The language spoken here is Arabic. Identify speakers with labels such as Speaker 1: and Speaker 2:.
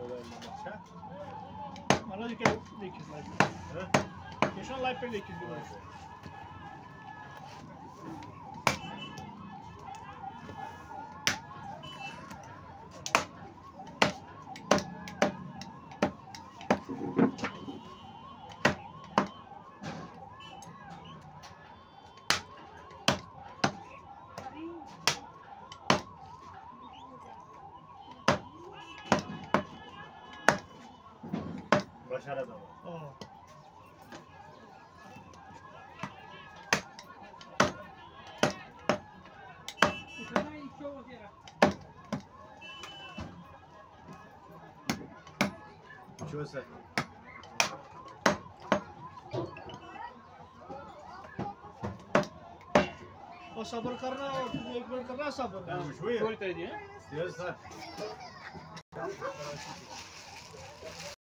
Speaker 1: follow my matcha.
Speaker 2: Manoj, you can make his life.
Speaker 1: Huh?
Speaker 2: You should.
Speaker 1: رشا
Speaker 2: آه
Speaker 1: شو اسمه؟
Speaker 2: صبر کرنا اقبل کرنا صبر تمام
Speaker 1: شوية قلت
Speaker 3: دي
Speaker 1: ها؟